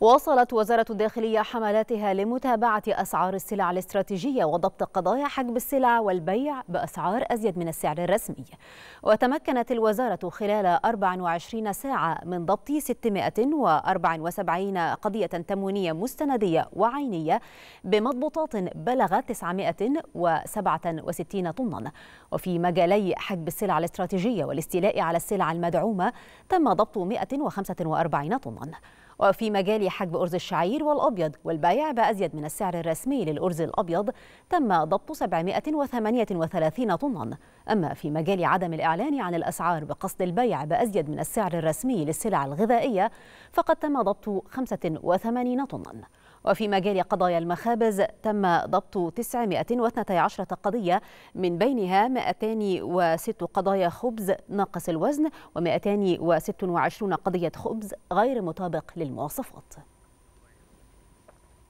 واصلت وزارة الداخلية حملاتها لمتابعة أسعار السلع الاستراتيجية وضبط قضايا حجب السلع والبيع بأسعار أزيد من السعر الرسمي. وتمكنت الوزارة خلال 24 ساعة من ضبط 674 قضية تموينية مستندية وعينية بمضبوطات بلغت 967 طنا. وفي مجالي حجب السلع الاستراتيجية والاستيلاء على السلع المدعومة تم ضبط 145 طنا. وفي مجال حجب أرز الشعير والأبيض والبيع بأزيد من السعر الرسمي للأرز الأبيض تم ضبط 738 طنا. أما في مجال عدم الإعلان عن الأسعار بقصد البيع بأزيد من السعر الرسمي للسلع الغذائية فقد تم ضبط 85 طنا. وفي مجال قضايا المخابز تم ضبط 912 قضية من بينها 206 قضايا خبز ناقص الوزن و226 قضية خبز غير مطابق للمواصفات.